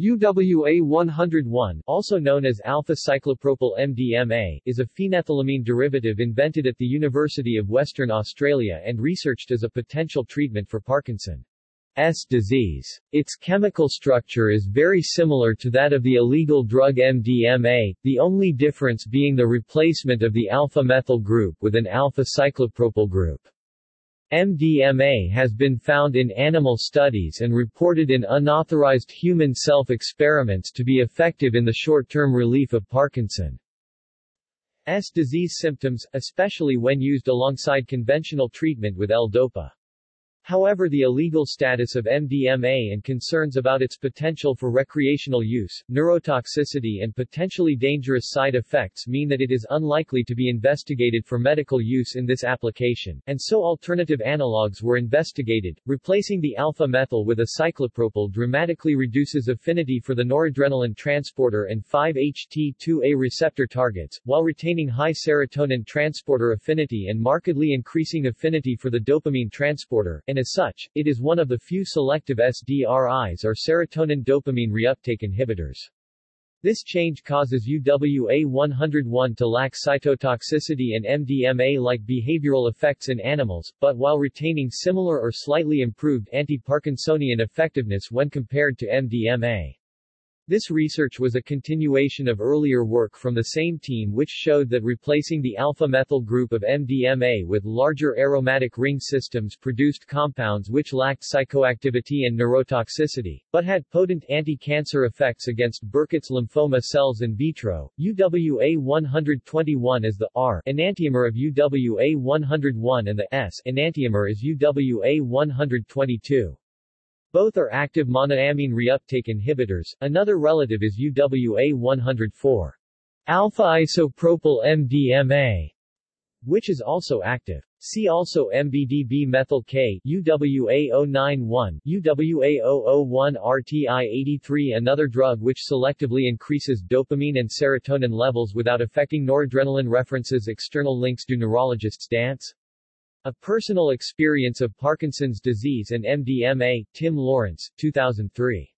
UWA-101, also known as alpha-cyclopropyl MDMA, is a phenethylamine derivative invented at the University of Western Australia and researched as a potential treatment for Parkinson's disease. Its chemical structure is very similar to that of the illegal drug MDMA, the only difference being the replacement of the alpha-methyl group with an alpha-cyclopropyl group. MDMA has been found in animal studies and reported in unauthorized human self-experiments to be effective in the short-term relief of Parkinson's disease symptoms, especially when used alongside conventional treatment with L-DOPA. However the illegal status of MDMA and concerns about its potential for recreational use, neurotoxicity and potentially dangerous side effects mean that it is unlikely to be investigated for medical use in this application, and so alternative analogues were investigated. Replacing the alpha-methyl with a cyclopropyl dramatically reduces affinity for the noradrenaline transporter and 5-HT2A receptor targets, while retaining high serotonin transporter affinity and markedly increasing affinity for the dopamine transporter, and as such, it is one of the few selective SDRIs or serotonin-dopamine reuptake inhibitors. This change causes UWA-101 to lack cytotoxicity and MDMA-like behavioral effects in animals, but while retaining similar or slightly improved anti-Parkinsonian effectiveness when compared to MDMA. This research was a continuation of earlier work from the same team which showed that replacing the alpha-methyl group of MDMA with larger aromatic ring systems produced compounds which lacked psychoactivity and neurotoxicity, but had potent anti-cancer effects against Burkitt's lymphoma cells in vitro. UWA-121 is the R enantiomer of UWA-101 and the S enantiomer is UWA-122. Both are active monoamine reuptake inhibitors. Another relative is UWA-104. Alpha-isopropyl MDMA, which is also active. See also MBDB methyl K, UWA-091, UWA-001 RTI-83 Another drug which selectively increases dopamine and serotonin levels without affecting noradrenaline References External links Do neurologists dance? A Personal Experience of Parkinson's Disease and MDMA, Tim Lawrence, 2003.